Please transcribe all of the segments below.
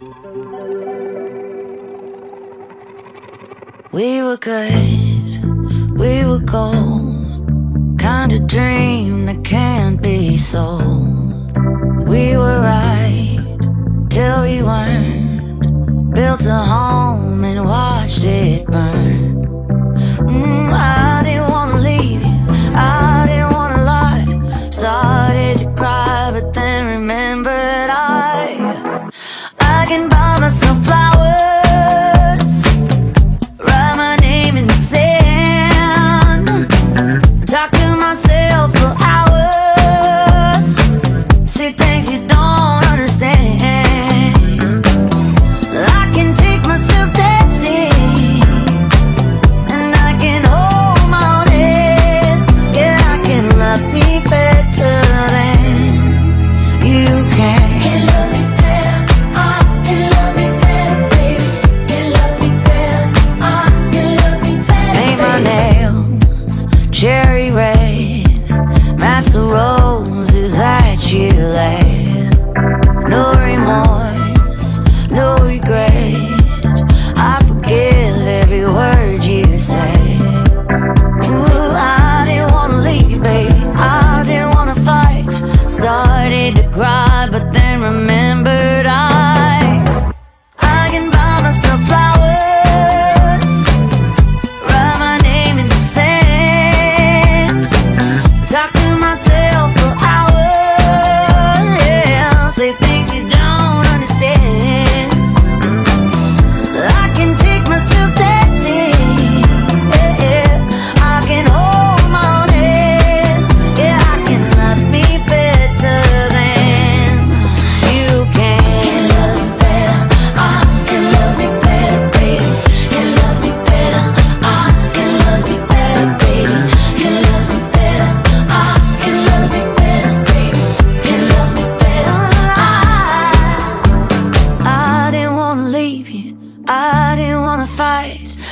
We were good, we were gold. Kind of dream that can't be sold. We were right till we weren't. Built a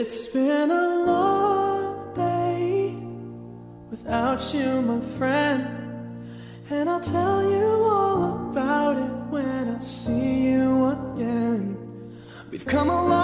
It's been a long day without you, my friend. And I'll tell you all about it when I see you again. We've come a long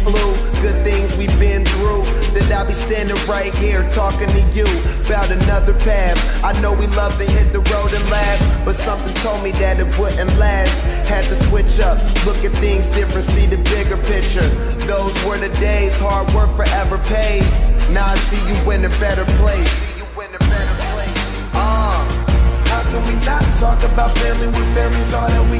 flew, good things we've been through. That I'll be standing right here talking to you about another path. I know we love to hit the road and laugh, but something told me that it wouldn't last. Had to switch up, look at things different, see the bigger picture. Those were the days, hard work forever pays. Now I see you in a better place. See you in a better place. Uh. How can we not talk about family when family's all that we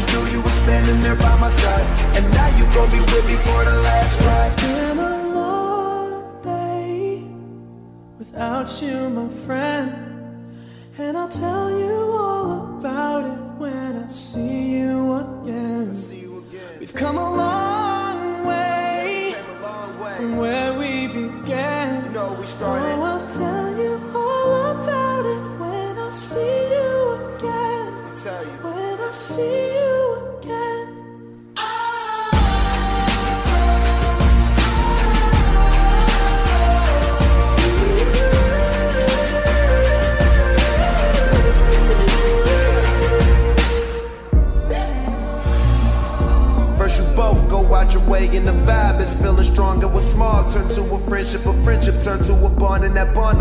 through, you were standing there by my side. And now you gon' be with me for the last ride. It's been a long day without you, my friend. And I'll tell you all about it when I see you again. See you again. We've come a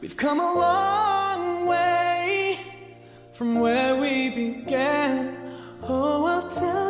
We've come a long way from where we began. Oh, I'll tell